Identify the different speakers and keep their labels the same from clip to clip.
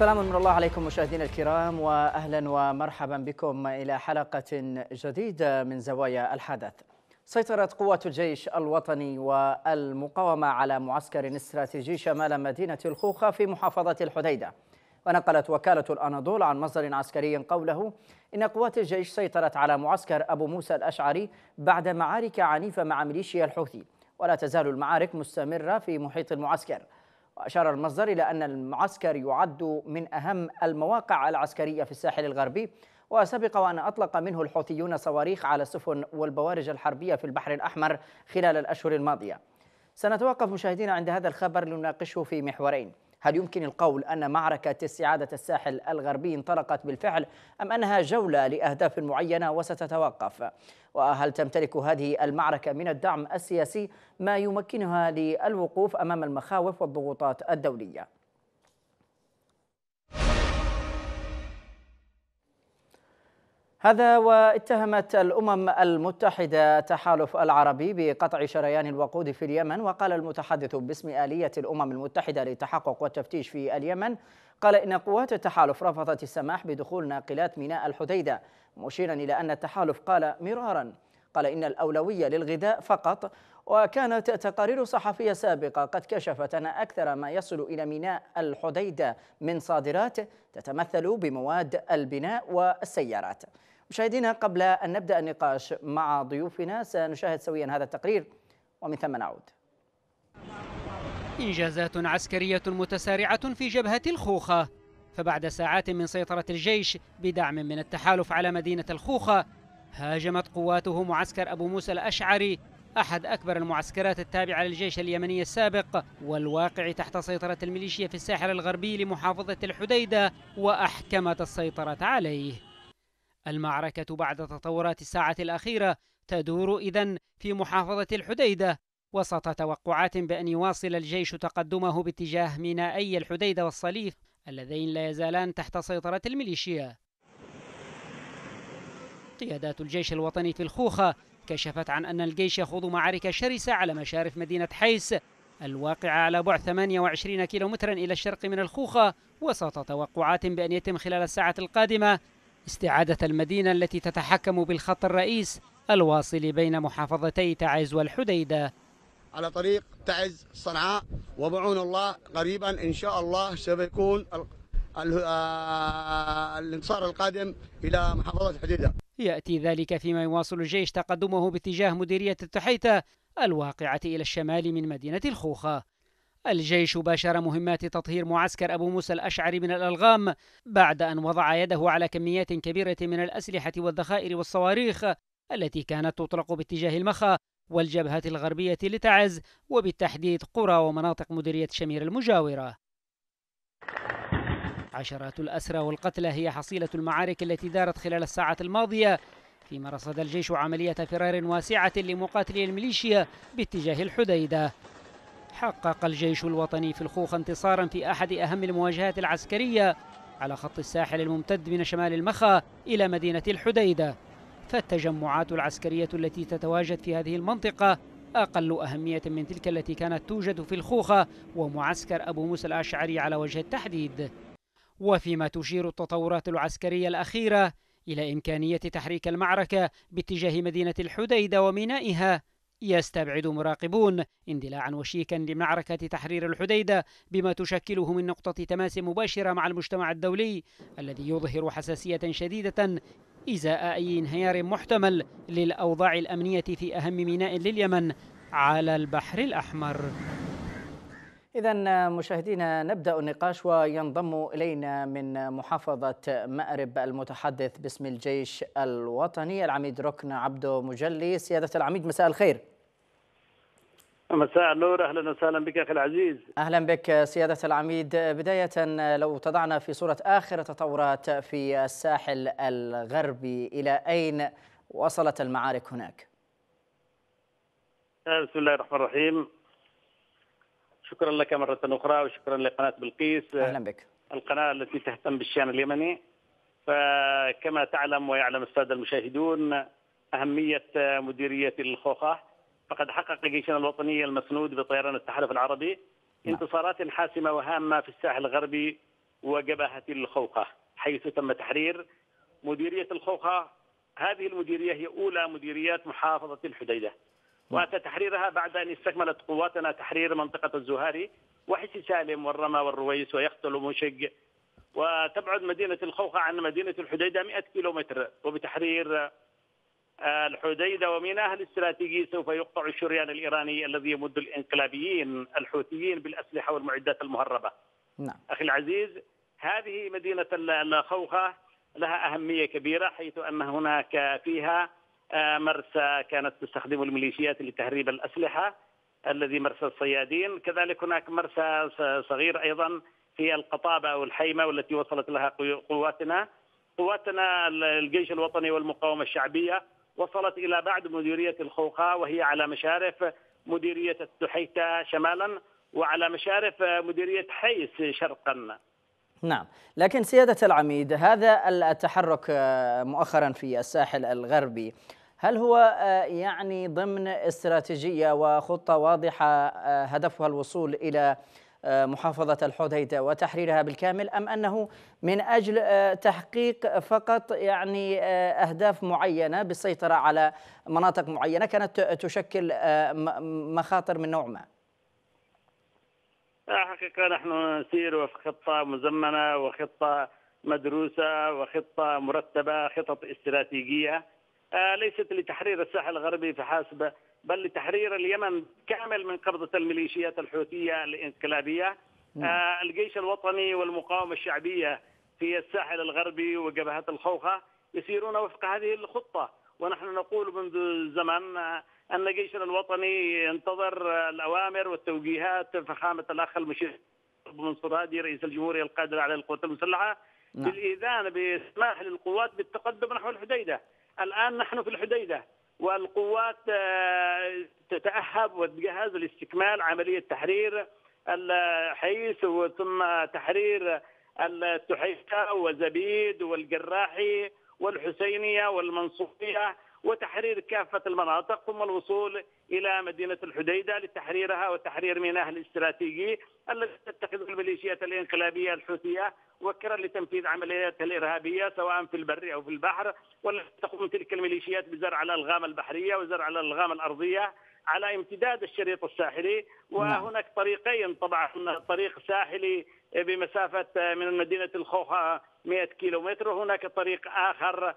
Speaker 1: سلام من الله عليكم مشاهدينا الكرام واهلا ومرحبا بكم إلى حلقة جديدة من زوايا الحدث. سيطرت قوات الجيش الوطني والمقاومة على معسكر استراتيجي شمال مدينة الخوخة في محافظة الحديدة. ونقلت وكالة الأناضول عن مصدر عسكري قوله إن قوات الجيش سيطرت على معسكر أبو موسى الأشعري بعد معارك عنيفة مع ميليشيا الحوثي ولا تزال المعارك مستمرة في محيط المعسكر. وأشار المصدر إلى أن المعسكر يعد من أهم المواقع العسكرية في الساحل الغربي وسبق وأن أطلق منه الحوثيون صواريخ على السفن والبوارج الحربية في البحر الأحمر خلال الأشهر الماضية. سنتوقف مشاهدينا عند هذا الخبر لنناقشه في محورين. هل يمكن القول أن معركة استعادة الساحل الغربي انطلقت بالفعل أم أنها جولة لأهداف معينة وستتوقف؟ وهل تمتلك هذه المعركة من الدعم السياسي ما يمكنها للوقوف أمام المخاوف والضغوطات الدولية؟ هذا واتهمت الأمم المتحدة التحالف العربي بقطع شريان الوقود في اليمن وقال المتحدث باسم آلية الأمم المتحدة للتحقق والتفتيش في اليمن قال إن قوات التحالف رفضت السماح بدخول ناقلات ميناء الحديدة. مشيرا إلى أن التحالف قال مرارا قال إن الأولوية للغذاء فقط وكانت تقارير صحفية سابقة قد كشفت أن أكثر ما يصل إلى ميناء الحديدة من صادرات تتمثل بمواد البناء والسيارات. مشاهدينا قبل أن نبدأ النقاش مع ضيوفنا سنشاهد سويا هذا التقرير ومن ثم نعود.
Speaker 2: إنجازات عسكرية متسارعة في جبهة الخوخة. فبعد ساعات من سيطرة الجيش بدعم من التحالف على مدينة الخوخة هاجمت قواته معسكر أبو موسى الأشعري أحد أكبر المعسكرات التابعة للجيش اليمني السابق والواقع تحت سيطرة الميليشيا في الساحل الغربي لمحافظة الحديدة وأحكمت السيطرة عليه. المعركة بعد تطورات الساعة الأخيرة تدور إذن في محافظة الحديدة وسط توقعات بأن يواصل الجيش تقدمه باتجاه مينائي الحديدة والصليف اللذين لا يزالان تحت سيطرة الميليشيا. قيادات الجيش الوطني في الخوخة كشفت عن أن الجيش يخوض معارك شرسة على مشارف مدينة حيس الواقعة على بعد 28 كيلومترا إلى الشرق من الخوخة وسط توقعات بأن يتم خلال الساعة القادمة استعادة المدينة التي تتحكم بالخط الرئيس الواصل بين محافظتي تعز والحديدة.
Speaker 3: على طريق تعز صنعاء وبعون الله قريبا إن شاء الله سيكون الانتصار القادم إلى محافظة الحديدة
Speaker 2: يأتي ذلك فيما يواصل الجيش تقدمه باتجاه مديرية التحيتة الواقعة إلى الشمال من مدينة الخوخة. الجيش باشر مهمات تطهير معسكر أبو موسى الأشعري من الألغام بعد أن وضع يده على كميات كبيرة من الأسلحة والذخائر والصواريخ التي كانت تطلق باتجاه المخا والجبهة الغربية لتعز وبالتحديد قرى ومناطق مديرية شمير المجاورة. عشرات الأسرى والقتلى هي حصيلة المعارك التي دارت خلال الساعة الماضية فيما رصد الجيش عملية فرار واسعة لمقاتلي الميليشيا باتجاه الحديدة. حقق الجيش الوطني في الخوخ انتصارا في أحد أهم المواجهات العسكرية على خط الساحل الممتد من شمال المخا إلى مدينة الحديدة. فالتجمعات العسكرية التي تتواجد في هذه المنطقة أقل أهمية من تلك التي كانت توجد في الخوخة ومعسكر أبو موسى الأشعري على وجه التحديد. وفيما تشير التطورات العسكرية الأخيرة إلى إمكانية تحريك المعركة باتجاه مدينة الحديدة ومينائها يستبعد مراقبون اندلاعا وشيكا لمعركة تحرير الحديدة بما تشكله من نقطة تماس مباشرة مع المجتمع الدولي الذي يظهر حساسية شديدة إزاء أي انهيار محتمل للأوضاع الأمنية في أهم ميناء لليمن على البحر الأحمر.
Speaker 1: إذا مشاهدينا نبدأ النقاش وينضم إلينا من محافظة مأرب المتحدث باسم الجيش الوطني العميد ركن عبدو مجلي. سيادة العميد مساء الخير.
Speaker 4: مساء النور. أهلا وسهلا بك أخي العزيز.
Speaker 1: أهلا بك سيادة العميد. بداية لو تضعنا في صورة اخر التطورات في الساحل الغربي إلى أين وصلت المعارك هناك؟
Speaker 4: بسم الله الرحمن الرحيم. شكرا لك مرة أخرى وشكرا لقناة بلقيس
Speaker 1: أهلا بك.
Speaker 4: القناة التي تهتم بالشأن اليمني. فكما تعلم ويعلم السادة المشاهدون أهمية مديرية الخوخة فقد حقق جيشنا الوطني المسنود بطيران التحالف العربي
Speaker 1: نعم.
Speaker 4: انتصارات حاسمة وهامة في الساحل الغربي وجبهة الخوخة حيث تم تحرير مديرية الخوخة. هذه المديرية هي أولى مديريات محافظة الحديدة. وأتى تحريرها بعد أن استكملت قواتنا تحرير منطقة الزهاري وحسي سالم والرمى والرويس ويقتل ومشق وتبعد مدينة الخوخة عن مدينة الحديدة 100 كيلومتر. وبتحرير الحديدة وميناها الاستراتيجي سوف يقطع الشريان الإيراني الذي يمد الإنقلابيين الحوثيين بالأسلحة والمعدات المهربة.
Speaker 1: نعم.
Speaker 4: أخي العزيز هذه مدينة الخوخة لها أهمية كبيرة حيث أن هناك فيها آه، مرسى كانت تستخدم الميليشيات لتهريب الأسلحة الذي مرسى الصيادين. كذلك هناك مرسى صغير أيضا في القطابة والحيمة والتي وصلت لها قواتنا. قواتنا الجيش الوطني والمقاومة الشعبية وصلت إلى بعد مديرية الخوخة وهي على مشارف مديرية التحيتة شمالا وعلى مشارف مديرية حيس شرقا.
Speaker 1: نعم. لكن سيادة العميد هذا التحرك مؤخرا في الساحل الغربي هل هو يعني ضمن استراتيجية وخطة واضحة هدفها الوصول إلى محافظة الحديدة وتحريرها بالكامل أم أنه من أجل آه، تحقيق فقط يعني آه، أهداف معينة بالسيطرة على مناطق معينة كانت تشكل آه، مخاطر من نوع ما؟
Speaker 4: حقيقة نحن نسير وفق خطة مزمنة وخطة مدروسة وخطة مرتبة خطط استراتيجية. ليست لتحرير الساحل الغربي فحسب بل لتحرير اليمن كامل من قبضة الميليشيات الحوثية الإنقلابية. آه الجيش الوطني والمقاومة الشعبية في الساحل الغربي وجبهات الخوخة يسيرون وفق هذه الخطة ونحن نقول منذ زمن أن جيشنا الوطني ينتظر الأوامر والتوجيهات فخامة الأخ المشير منصور هادي رئيس الجمهورية القادر على القوات المسلحة نعم. بالإذان بإسماح للقوات بالتقدم نحو الحديدة الآن نحن في الحديدة والقوات آه، تتأهب وتجهز لاستكمال عملية تحرير الحيث ثم تحرير التحيكة وزبيد والجراحي والحسينية والمنصورية وتحرير كافة المناطق ثم الوصول إلى مدينة الحديدة لتحريرها وتحرير ميناها الاستراتيجي الذي تتخذه الميليشيات الانقلابية الحوثية وكرا لتنفيذ عملياتها الإرهابية سواء في البر أو في البحر والتي تقوم تلك الميليشيات بزرع الألغام البحرية وزرع الألغام الأرضية على امتداد الشريط الساحلي نعم. وهناك طريقين طبعا طريق ساحلي بمسافة من مدينة الخوخة 100 كيلو متر وهناك طريق آخر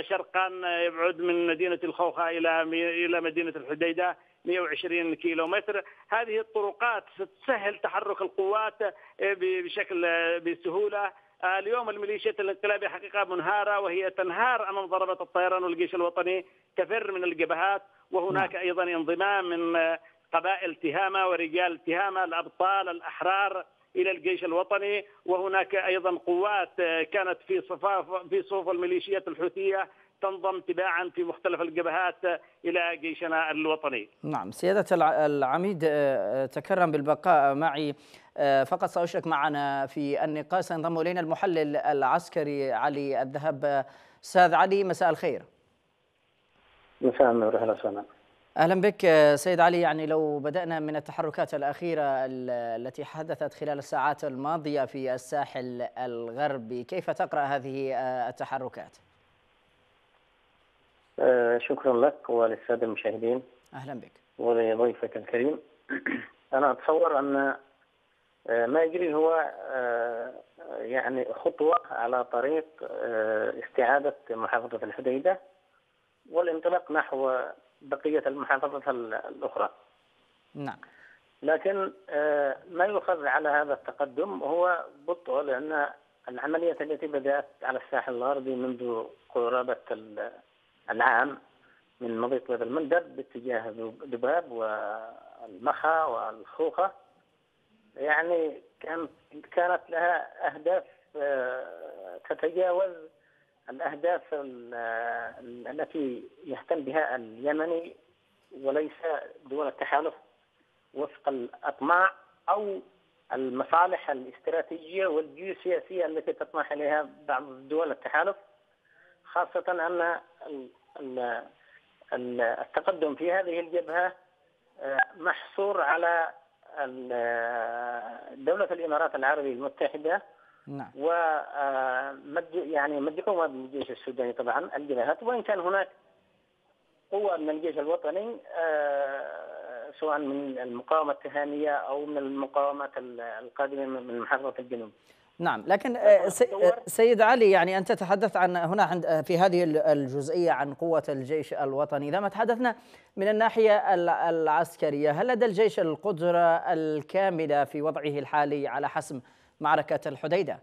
Speaker 4: شرقا يبعد من مدينة الخوخة إلى إلى مدينة الحديدة 120 كيلو متر هذه الطرقات ستسهل تحرك القوات آه، بشكل آه، بسهولة. اليوم الميليشيات الانقلابية حقيقة منهارة وهي تنهار أمام ضربة الطيران والجيش الوطني. تفر من الجبهات وهناك نعم. أيضا انضمام من قبائل تهامة ورجال تهامة الأبطال الأحرار. إلى الجيش الوطني وهناك أيضا قوات كانت في صفاف في صفوف الميليشيات الحوثية تنضم تباعا في مختلف الجبهات إلى جيشنا الوطني.
Speaker 1: نعم سيادة العميد آه، تكرم بالبقاء معي آه، فقط سأشرك معنا في النقاش سينضم إلينا المحلل العسكري علي الذهب أستاذ علي مساء الخير.
Speaker 5: مساء النور أهلا وسهلا.
Speaker 1: أهلا بك سيد علي. يعني لو بدأنا من التحركات الأخيرة التي حدثت خلال الساعات الماضية في الساحل الغربي كيف تقرأ هذه التحركات؟
Speaker 5: آه، شكرا لك وللسادة المشاهدين.
Speaker 1: أهلا بك.
Speaker 5: ولضيفك الكريم. أنا أتصور أن آه، ما يجري هو آه، يعني خطوة على طريق استعادة محافظة الحديدة والانطلاق نحو بقية المحافظات الأخرى.
Speaker 1: نعم.
Speaker 5: لكن آه، ما يؤخذ على هذا التقدم هو بطء لأن العملية التي بدأت على الساحل الغربي منذ قرابة العام من مضيق باب المندب باتجاه دباب والمخا والخوخة يعني كانت كانت لها أهداف آه، تتجاوز الأهداف التي يهتم بها اليمني وليس دول التحالف وفق الأطماع أو المصالح الاستراتيجية والجيوسياسية التي تطمح إليها بعض دول التحالف خاصة أن التقدم في هذه الجبهة آه، محصور على دولة الإمارات العربية المتحدة
Speaker 1: نعم.
Speaker 5: و آه، يعني مدحومه بالجيش السوداني طبعا الجبهات. وإن كان هناك قوة من الجيش الوطني آه، سواء من المقاومة التهامية أو من المقاومات ال- القادمة من محافظة الجنوب.
Speaker 1: نعم لكن آه، سيد علي يعني أنت تحدثت عن هنا عند في هذه ال- الجزئية عن قوة الجيش الوطني. إذا ما تحدثنا من الناحية ال- العسكرية هل لدى الجيش القدرة الكاملة في وضعه الحالي على حسم معركة الحديدة؟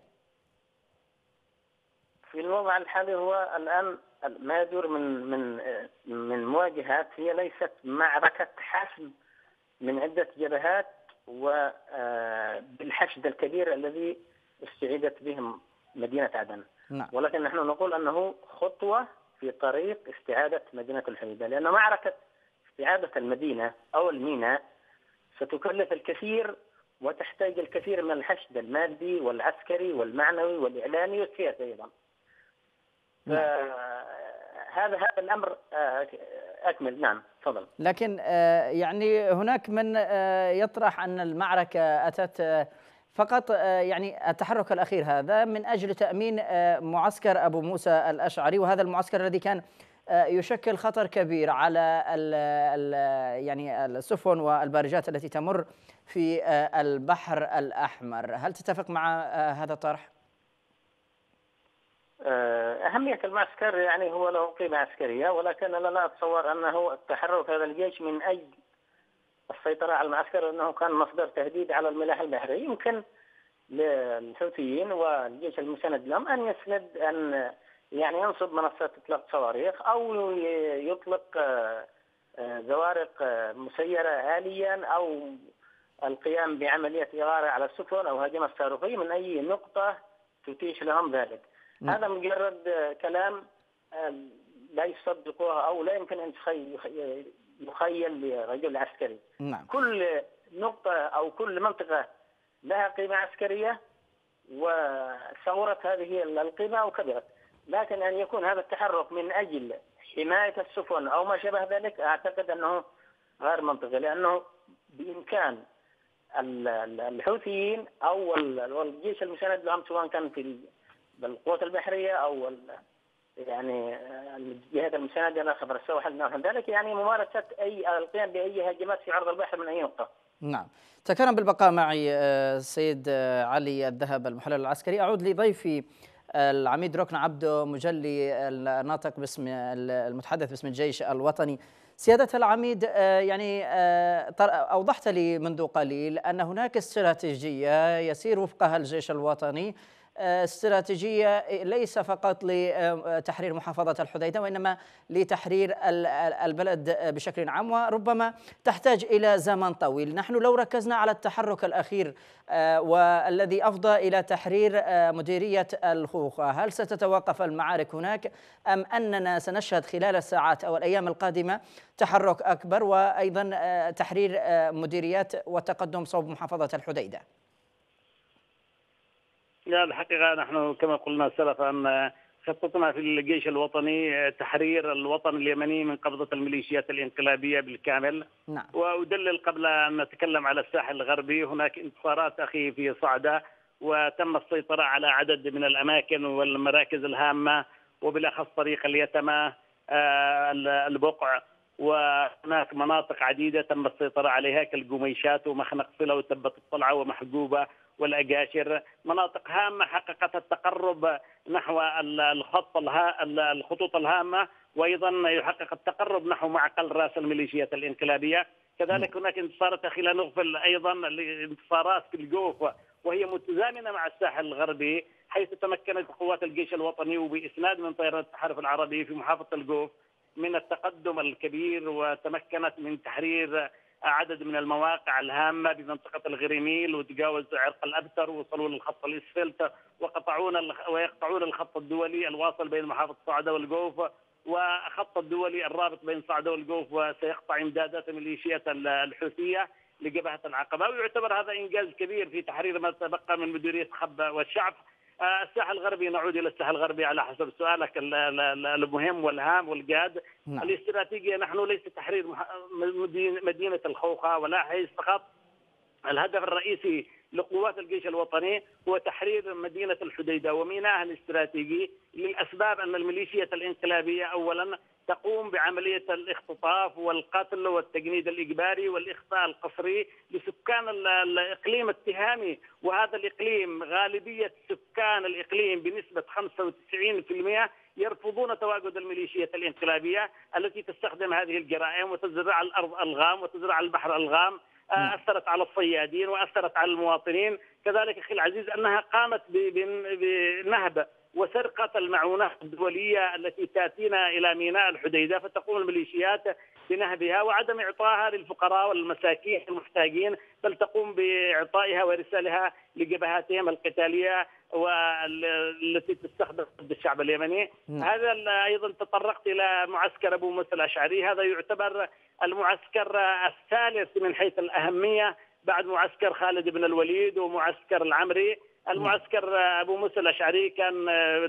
Speaker 5: في الوضع الحالي هو الآن ما يدور من من آه، من مواجهات هي ليست معركة حسم من عدة جبهات وبالحشد الكبير الذي استعيدت بهم مدينة عدن
Speaker 1: نعم
Speaker 5: ولكن نحن نقول أنه خطوة في طريق استعادة مدينة الحديدة لأن معركة استعادة المدينة أو الميناء ستكلف الكثير وتحتاج الكثير من الحشد المادي والعسكري والمعنوي والإعلامي والسياسي أيضا. هذا هذا الأمر آه، أكمل. نعم تفضل.
Speaker 1: لكن آه، يعني هناك من آه، يطرح أن المعركة أتت فقط يعني التحرك الأخير هذا من أجل تأمين معسكر أبو موسى الأشعري وهذا المعسكر الذي كان يشكل خطر كبير على ال ال يعني السفن والبارجات التي تمر في البحر الأحمر هل تتفق مع هذا الطرح؟
Speaker 5: آه، أهمية المعسكر يعني هو له قيمة عسكرية ولكن أنا لا أتصور أنه التحرك هذا الجيش من أجل السيطرة على المعسكر أنه كان مصدر تهديد على الملاحة البحرية يمكن للحوثيين والجيش المساند لهم أن يسند أن يعني ينصب منصات إطلاق صواريخ أو يطلق آه، آه، زوارق آه، مسيرة آليا أو القيام بعملية إغارة على السفن أو هجمة صاروخية من أي نقطة تتيح لهم ذلك.
Speaker 1: نعم.
Speaker 5: هذا مجرد كلام لا يصدقوه أو لا يمكن أن يخيل لرجل عسكري.
Speaker 1: نعم.
Speaker 5: كل نقطة أو كل منطقة لها قيمة عسكرية وثورت هذه القيمة أو كبرت لكن أن يكون هذا التحرك من أجل حماية السفن أو ما شابه ذلك أعتقد أنه غير منطقي لأنه بإمكان ال- ال- الحوثيين أو ال- والجيش المساند لهم سواء كان في ال- بالقوات البحرية أو يعني الجهات المساندة لا خبر السواحل نحو ذلك يعني ممارسة أي القيام بأي هجمات في عرض البحر من أي نقطة.
Speaker 1: نعم. تكرم بالبقاء معي آه، سيد آه، علي الذهب المحلل العسكري. أعود لضيفي آه، العميد ركن عبده مجلي الناطق باسم المتحدث باسم الجيش الوطني. سيادة العميد آه، يعني آه، أوضحت لي منذ قليل أن هناك استراتيجية يسير وفقها الجيش الوطني آه، استراتيجية ليس فقط لتحرير محافظة الحديدة وإنما لتحرير ال- ال- البلد بشكل عام وربما تحتاج إلى زمن طويل. نحن لو ركزنا على التحرك الأخير آه، والذي أفضى إلى تحرير آه، مديرية الخوخة هل ستتوقف المعارك هناك؟ أم أننا سنشهد خلال الساعات أو الأيام القادمة تحرك أكبر وأيضا آه، تحرير مديريات والتقدم صوب محافظة الحديدة؟
Speaker 4: لا الحقيقة نحن كما قلنا سلفا خطتنا في الجيش الوطني تحرير الوطن اليمني من قبضة الميليشيات الانقلابية بالكامل.
Speaker 1: نعم.
Speaker 4: وأدلل قبل أن نتكلم على الساحل الغربي. هناك انتصارات أخي في صعدة وتم السيطرة على عدد من الأماكن والمراكز الهامة وبالأخص طريق اليتمة آه، البقع. وهناك مناطق عديدة تم السيطرة عليها كالقميشات ومخنق صلة وتبة الطلعة ومحجوبة. والأجاشر مناطق هامة حققت التقرب نحو ال- الخط الخطوط الهامة وأيضا يحقق التقرب نحو معقل رأس الميليشيات الانقلابية. كذلك هناك انتصارات أخي لا نغفل أيضا الانتصارات في الجوف وهي متزامنة مع الساحل الغربي حيث تمكنت قوات الجيش الوطني وبإسناد من طيران التحالف العربي في محافظة الجوف من التقدم الكبير وتمكنت من تحرير عدد من المواقع الهامة بمنطقة الغريميل وتجاوز عرق الأبتر وصلوا للخط الإسفلت وقطعون ويقطعون الخط الدولي الواصل بين محافظة صعدة والجوف وخط الدولي الرابط بين صعدة والجوف وسيقطع إمدادات الميليشيات ال- الحوثية لجبهة العقبة ويعتبر هذا إنجاز كبير في تحرير ما تبقى من مديرية خبة والشعب الساحل الغربي نعود إلى الساحل الغربي على حسب سؤالك ال- ال- المهم والهام والجاد
Speaker 1: نعم.
Speaker 4: الاستراتيجية نحن ليس تحرير مدينة الخوخة ولا حيث فقط الهدف الرئيسي لقوات الجيش الوطني هو تحرير مدينة الحديدة وميناءها الاستراتيجي للأسباب أن الميليشيات الانقلابية أولا تقوم بعملية الاختطاف والقتل والتجنيد الإجباري والإخفاء القسري لسكان الإقليم التهامي. وهذا الإقليم غالبية سكان الإقليم بنسبة 95% يرفضون تواجد الميليشيات الانقلابية التي تستخدم هذه الجرائم وتزرع الأرض ألغام وتزرع البحر ألغام. أثرت على الصيادين وأثرت على المواطنين، كذلك أخي العزيز أنها قامت بنهب وسرقة المعونات الدولية التي تأتينا إلى ميناء الحديدة فتقوم الميليشيات بنهبها وعدم اعطائها للفقراء والمساكين المحتاجين بل تقوم بإعطائها وإرسالها لجبهاتهم القتالية والتي تستخدم ضد الشعب اليمني. نعم. هذا أيضا تطرقت إلى معسكر أبو موسى الأشعري. هذا يعتبر المعسكر الثالث من حيث الأهمية بعد معسكر خالد بن الوليد ومعسكر العمري. المعسكر أبو موسى الأشعري كان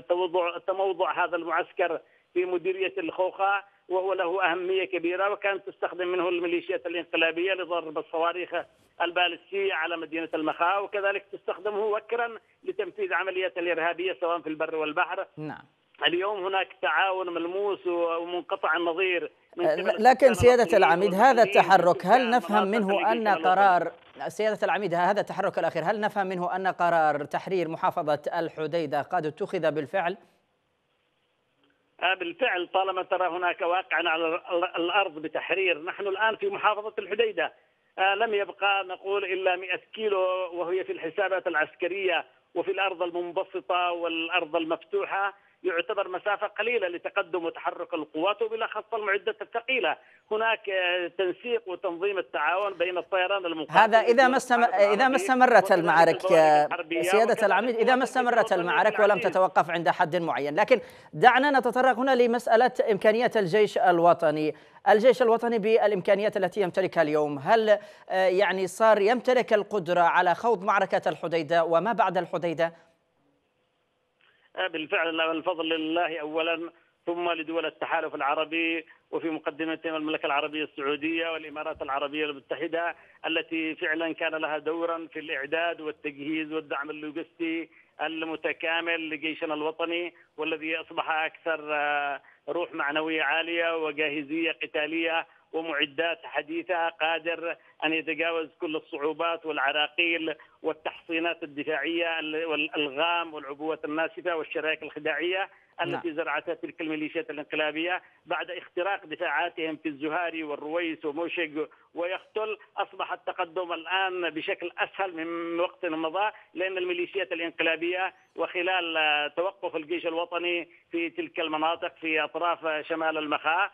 Speaker 4: تموضع تموضع هذا المعسكر في مديرية الخوخة وهو له أهمية كبيرة وكانت تستخدم منه الميليشيات الانقلابية لضرب الصواريخ البالستيه على مدينة المخا وكذلك تستخدمه وكرا لتنفيذ عمليات الإرهابية سواء في البر والبحر.
Speaker 1: نعم.
Speaker 4: اليوم هناك تعاون ملموس ومنقطع النظير
Speaker 1: لكن سيادة العميد هذا التحرك هل نفهم منه أن قرار سيادة العميد هذا التحرك الأخير هل نفهم منه أن قرار تحرير محافظة الحديدة قد اتخذ بالفعل؟
Speaker 4: آه، بالفعل طالما ترى هناك واقعا على الأرض بتحرير نحن الآن في محافظة الحديدة. آه، لم يبقى نقول إلا 100 كيلو وهي في الحسابات العسكرية وفي الأرض المنبسطة والأرض المفتوحة. يعتبر مسافة قليلة لتقدم وتحرك القوات وبالأخص المعدات الثقيلة. هناك تنسيق وتنظيم التعاون بين الطيران المقاتل
Speaker 1: هذا إذا ما استمر إذا ما استمرت المعارك سيادة العميد إذا ما استمرت المعارك ولم تتوقف عند حد معين. لكن دعنا نتطرق هنا لمسألة إمكانيات الجيش الوطني. الجيش الوطني بالإمكانيات التي يمتلكها اليوم هل آه، يعني صار يمتلك القدرة على خوض معركة الحديدة وما بعد الحديدة؟
Speaker 4: بالفعل الفضل لله اولا ثم لدول التحالف العربي وفي مقدمتهم المملكة العربية السعودية والإمارات العربية المتحدة التي فعلا كان لها دورا في الإعداد والتجهيز والدعم اللوجستي المتكامل لجيشنا الوطني والذي أصبح أكثر آه، روح معنوية عالية وجاهزية قتالية ومعدات حديثه قادر أن يتجاوز كل الصعوبات والعراقيل والتحصينات الدفاعية والألغام والعبوات الناسفة والشرائك الخداعية التي نعم. زرعتها تلك الميليشيات الانقلابية بعد اختراق دفاعاتهم في الزهاري والرويس وموشق ويقتل أصبح التقدم الآن بشكل أسهل من وقت مضى لأن الميليشيات الانقلابية وخلال توقف الجيش الوطني في تلك المناطق في أطراف شمال المخا آه،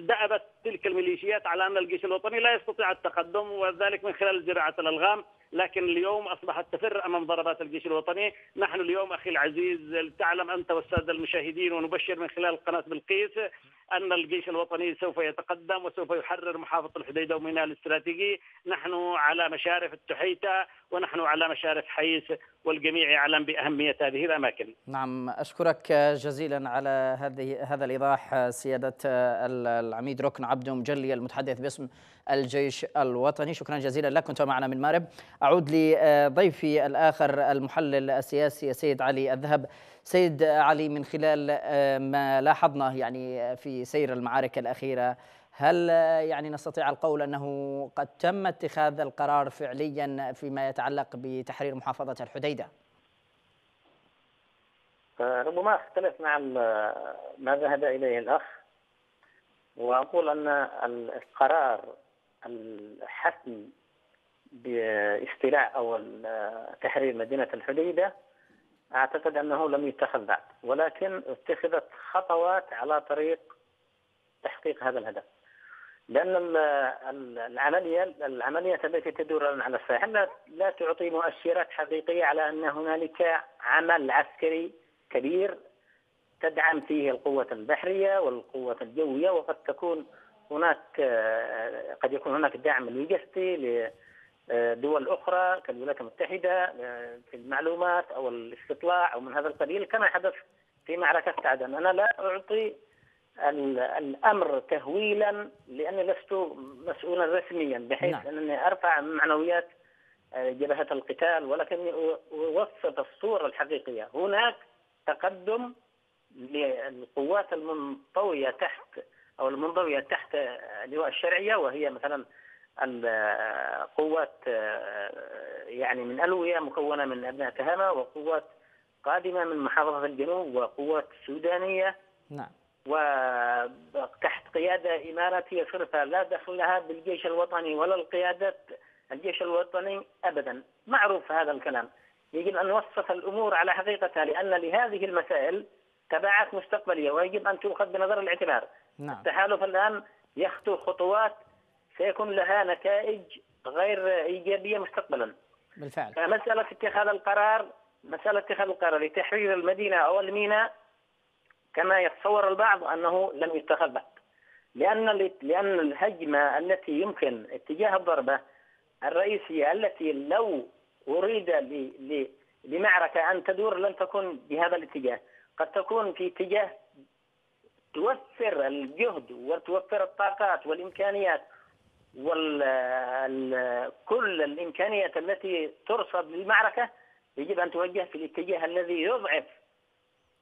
Speaker 4: دأبت تلك الميليشيات على أن الجيش الوطني لا يستطيع التقدم وذلك من خلال زراعه الألغام. لكن اليوم اصبحت تفر أمام ضربات الجيش الوطني، نحن اليوم أخي العزيز تعلم أنت والساده المشاهدين ونبشر من خلال قناة بلقيس أن الجيش الوطني سوف يتقدم وسوف يحرر محافظة الحديدة وميناء الاستراتيجي، نحن على مشارف التحيتة ونحن على مشارف حيث والجميع يعلم بأهمية هذه الأماكن.
Speaker 1: نعم أشكرك جزيلا على هذه هذا الإيضاح سيادة العميد ركن عبد مجلي المتحدث باسم الجيش الوطني، شكرا جزيلا لك كنت معنا من مارب. أعود لضيفي الآخر المحلل السياسي السيد علي الذهب. سيد علي من خلال ما لاحظناه يعني في سير المعارك الأخيرة هل يعني نستطيع القول أنه قد تم اتخاذ القرار فعليا فيما يتعلق بتحرير محافظة الحديدة؟
Speaker 5: ربما أختلف مع ما ذهب إليه الأخ وأقول أن القرار الحسم باستيلاء أو تحرير مدينة الحديده أعتقد أنه لم يتخذ بعد ولكن اتخذت خطوات على طريق تحقيق هذا الهدف. لأن العملية العملية التي تدور على الساحل لا تعطي مؤشرات حقيقية على أن هنالك عمل عسكري كبير تدعم فيه القوة البحرية والقوة الجوية وقد تكون هناك قد يكون هناك دعم لوجستي لدول أخرى كالولايات المتحدة في المعلومات أو الاستطلاع أو من هذا القبيل كما حدث في معركة عدن أنا لا أعطي الأمر تهويلا لأني لست مسؤولا رسميا بحيث نعم. أنني أرفع معنويات آه، جبهة القتال ولكني اوصف الصورة الحقيقية هناك تقدم للقوات المنطوية تحت أو المنضويه تحت لواء الشرعية وهي مثلا القوات آه، يعني من ألوية مكونة من أبناء تهامه وقوات قادمة من محافظة الجنوب وقوات سودانية.
Speaker 1: نعم.
Speaker 5: وتحت قيادة اماراتيه صرفه لا دخل لها بالجيش الوطني ولا القيادات الجيش الوطني ابدا. معروف هذا الكلام. يجب أن نوصف الأمور على حقيقتها لأن لهذه المسائل تبعات مستقبلية ويجب أن تؤخذ بنظر الاعتبار.
Speaker 1: نعم.
Speaker 5: التحالف الآن يخطو خطوات سيكون لها نتائج غير إيجابية مستقبلا.
Speaker 1: بالفعل.
Speaker 5: فمسألة اتخاذ القرار مسألة اتخاذ القرار لتحرير المدينة أو الميناء كما يتصور البعض أنه لم يتخذ. بعد لأن لأن الهجمة التي يمكن اتجاه الضربة الرئيسية التي لو أريد لمعركة أن تدور لن تكون بهذا الاتجاه. قد تكون في اتجاه توفر الجهد وتوفر الطاقات والإمكانيات وكل الإمكانيات التي ترصد للمعركة يجب أن توجه في الاتجاه الذي يضعف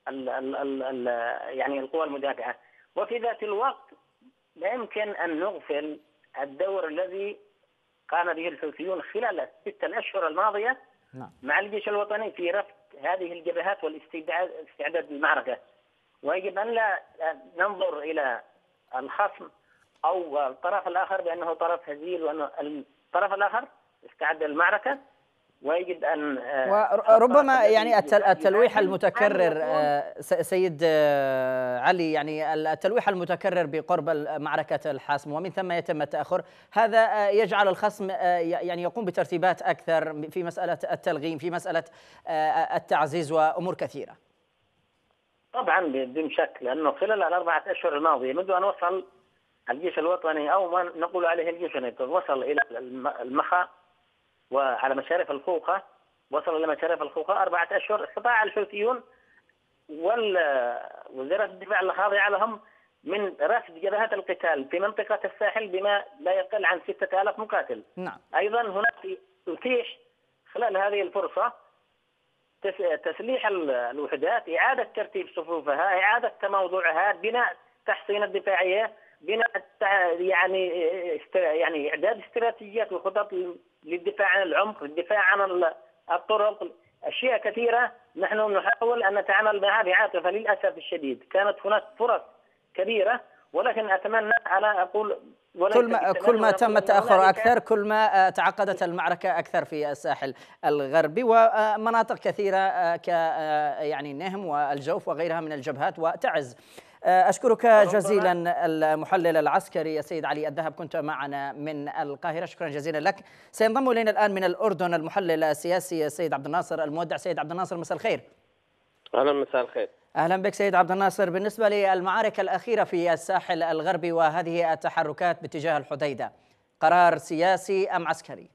Speaker 5: ال ال ال ال يعني القوى المدافعة وفي ذات الوقت لا يمكن أن نغفل الدور الذي قام به الحوثيون خلال الست الأشهر الماضية نعم. مع الجيش الوطني في رفض هذه الجبهات والاستعداد للمعركه ويجب أن لا ننظر إلى الخصم أو الطرف الآخر بأنه طرف هزيل وأنه الطرف الآخر استعد للمعركه ويجب أن
Speaker 1: آه، وربما يعني التلويح المتكرر آه، سيد آه، علي يعني التلويح المتكرر بقرب معركة الحاسم ومن ثم يتم التأخر. هذا يجعل الخصم يعني يقوم بترتيبات أكثر في مسألة التلغيم في مسألة التعزيز وأمور كثيرة.
Speaker 5: طبعا بدون شك لأنه خلال الأربعة أشهر الماضية منذ أن وصل الجيش الوطني أو ما نقول عليه الجيش الوطني وصل إلى المخا وعلى مشارف الخوخة وصل إلى مشارف الخوخة أربعة أشهر استطاع الحوثيون ووزاره الدفاع الخاضعه لهم من رفض جبهات القتال في منطقة الساحل بما لا يقل عن 6000 مقاتل.
Speaker 1: نعم.
Speaker 5: أيضا هناك اتيح خلال هذه الفرصة تسليح الوحدات، إعادة ترتيب صفوفها، إعادة تموضعها، بناء تحصين الدفاعية، بناء يعني يعني إعداد استراتيجيات وخطط للدفاع عن العمق، للدفاع عن الطرق، أشياء كثيرة نحن نحاول أن نتعامل معها بعاطفة للأسف الشديد، كانت هناك فرص كبيرة ولكن أتمنى على أقول
Speaker 1: كل ما كل ما تم التاخر أكثر كل ما آه، تعقدت المعركة أكثر في الساحل الغربي ومناطق كثيرة آه، ك آه، يعني النهم والجوف وغيرها من الجبهات وتعز. أشكرك جزيلا المحلل العسكري السيد علي الذهب كنت معنا من القاهرة. شكرا جزيلا لك. سينضم إلينا الآن من الأردن المحلل السياسي السيد عبد الناصر المودع. سيد عبد الناصر مساء الخير.
Speaker 6: أهلا مساء الخير.
Speaker 1: أهلا بك سيد عبد الناصر بالنسبة للمعارك الأخيرة في الساحل الغربي وهذه التحركات باتجاه الحديدة قرار سياسي أم عسكري؟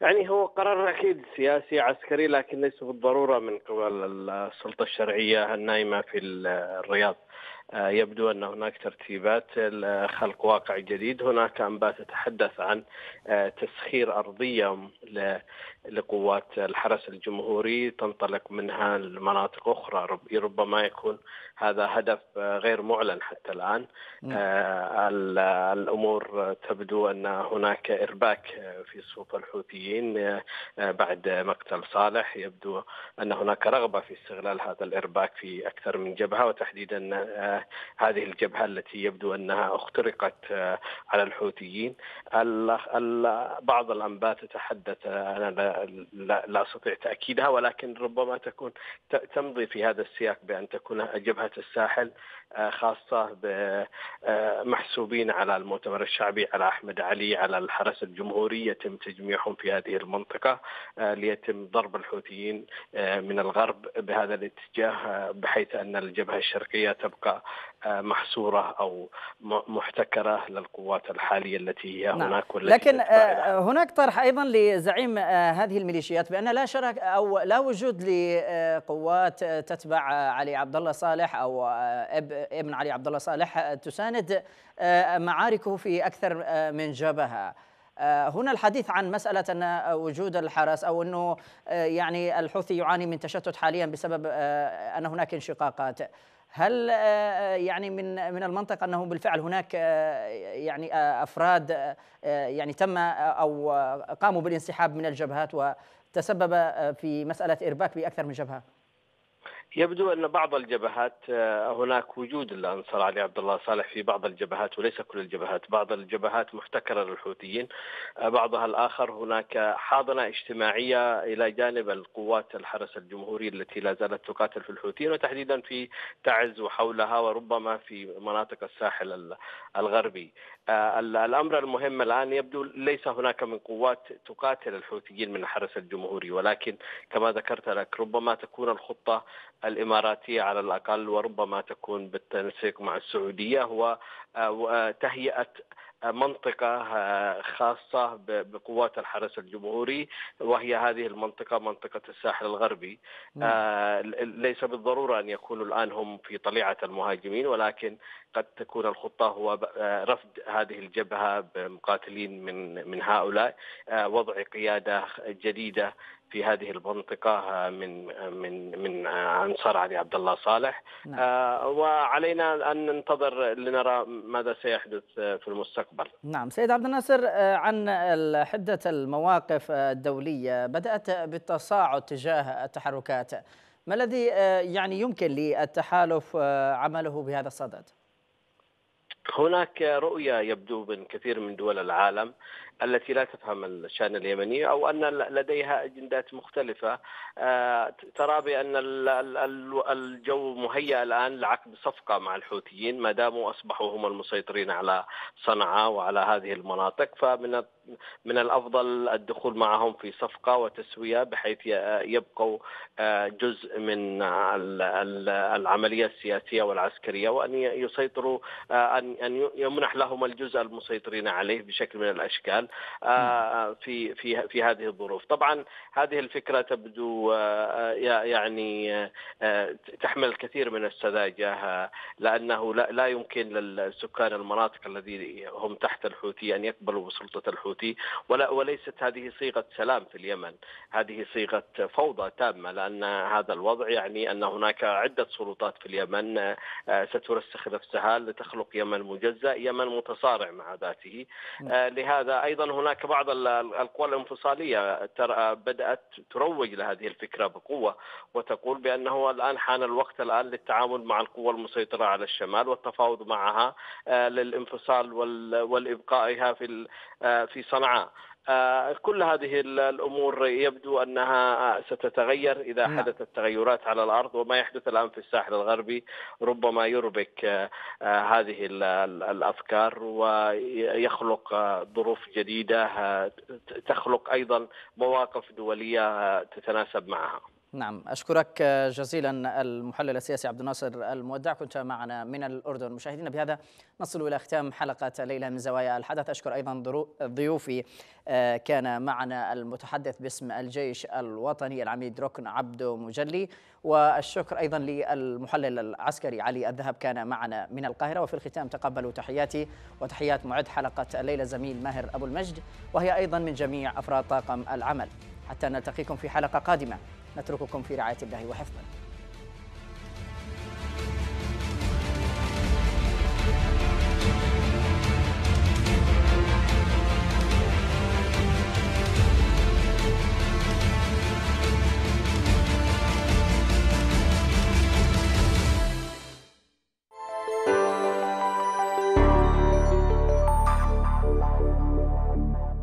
Speaker 6: يعني هو قرار أكيد سياسي عسكري لكن ليس بالضرورة من قبل السلطة الشرعية النايمة في الرياض. آه، يبدو أن هناك ترتيبات خلق واقع جديد، هناك أنباء تتحدث عن آه، تسخير أرضية لقوات الحرس الجمهوري. تنطلق منها لمناطق أخرى. ربما يكون هذا هدف غير معلن حتى الآن. آه الأمور تبدو أن هناك إرباك في صفوف الحوثيين آه بعد مقتل صالح. يبدو أن هناك رغبة في استغلال هذا الإرباك في أكثر من جبهة وتحديدا آه هذه الجبهة التي يبدو أنها اخترقت آه على الحوثيين. بعض الانباء تتحدث أنا لا, لا أستطيع تأكيدها ولكن ربما تكون تمضي في هذا السياق بأن تكون جبهة الساحل. آه، خاصة بمحسوبين آه، على المؤتمر الشعبي على أحمد علي على الحرس الجمهوري يتم تجميعهم في هذه المنطقة آه، ليتم ضرب الحوثيين من الغرب بهذا الاتجاه بحيث أن الجبهة الشرقية تبقى محصورة أو محتكرة للقوات الحالية التي هي نعم. هناك
Speaker 1: والتي لكن هناك طرح أيضا لزعيم هذه الميليشيات بأن لا شرك أو لا وجود لقوات تتبع علي عبد الله صالح أو ابن علي عبد الله صالح تساند معاركه في أكثر من جبهة هنا الحديث عن مسألة أن وجود الحرس أو أنه يعني الحوثي يعاني من تشتت حاليا بسبب أن هناك انشقاقات هل يعني من من المنطق أنه بالفعل هناك يعني أفراد يعني تم أو قاموا بالانسحاب من الجبهات وتسبب في مسألة إرباك بأكثر من جبهة؟
Speaker 6: يبدو أن بعض الجبهات آه، هناك وجود الانصار علي عبد الله صالح في بعض الجبهات وليس كل الجبهات، بعض الجبهات محتكرة للحوثيين، آه، بعضها الآخر هناك حاضنة اجتماعية إلى جانب القوات الحرس الجمهوري التي لا زالت تقاتل في الحوثيين وتحديدا في تعز وحولها وربما في مناطق الساحل الغربي. آه، الأمر المهم الآن يبدو ليس هناك من قوات تقاتل الحوثيين من الحرس الجمهوري ولكن كما ذكرت لك ربما تكون الخطة الإماراتية على الأقل وربما تكون بالتنسيق مع السعودية هو آه، تهيئة منطقة آه، خاصة بقوات الحرس الجمهوري وهي هذه المنطقة منطقة الساحل الغربي نعم. آه، ليس بالضرورة أن يكونوا الآن هم في طليعة المهاجمين ولكن قد تكون الخطة هو آه، رفض هذه الجبهة بمقاتلين من من هؤلاء وضع قيادة جديدة في هذه المنطقة من من من أنصار علي عبد الله صالح نعم. وعلينا أن ننتظر لنرى ماذا سيحدث في المستقبل
Speaker 1: نعم سيد عبد الناصر عن حدة المواقف الدولية بدأت بالتصاعد تجاه التحركات ما الذي يعني يمكن للتحالف عمله بهذا الصدد؟
Speaker 6: هناك رؤية يبدو من كثير من دول العالم التي لا تفهم الشأن اليمني أو أن لديها أجندات مختلفة. آه، ترى بأن الجو مهيأ الآن لعقد صفقة مع الحوثيين ما داموا أصبحوا هم المسيطرين على صنعاء وعلى هذه المناطق. فمن من الأفضل الدخول معهم في صفقة وتسوية بحيث يبقوا آه، جزء من العملية السياسية والعسكرية وأن يسيطروا آه، ان يمنح لهم الجزء المسيطرين عليه بشكل من الأشكال. آه، في في في هذه الظروف. طبعا هذه الفكرة تبدو آه، يعني آه، تحمل الكثير من السذاجة لأنه لا يمكن للسكان المناطق الذي هم تحت الحوثي أن يقبلوا بسلطة الحوثي ولا وليست هذه صيغة سلام في اليمن. هذه صيغة فوضى تامة لأن هذا الوضع يعني أن هناك عدة سلطات في اليمن سترسخ نفسها لتخلق يمن مجزأ يمن متصارع مع ذاته. لهذا أيضا هناك بعض القوى الانفصالية بدأت تروج لهذه الفكرة بقوة وتقول بأنه الآن حان الوقت الآن للتعامل مع القوى المسيطرة على الشمال والتفاوض معها آه، للانفصال والإبقائها في آه، في صنعاء. كل هذه الأمور يبدو أنها ستتغير إذا نعم. حدثت تغيرات على الأرض وما يحدث الآن في الساحل الغربي ربما يربك آه، هذه الأفكار ويخلق ظروف جديدة آه، تخلق أيضا مواقف دولية تتناسب معها.
Speaker 1: نعم أشكرك جزيلا المحلل السياسي عبد الناصر المودع. كنت معنا من الأردن. مشاهدينا بهذا نصل إلى ختام حلقة ليلة من زوايا الحدث. أشكر أيضا ضيوفي آه، كان معنا المتحدث باسم الجيش الوطني العميد ركن عبدو مجلي. والشكر أيضا للمحلل العسكري علي الذهب كان معنا من القاهرة. وفي الختام تقبلوا تحياتي وتحيات معد حلقة الليلة زميل ماهر أبو المجد. وهي أيضا من جميع أفراد طاقم العمل. حتى نلتقيكم في حلقة قادمة. نترككم في رعاية الله وحفظه.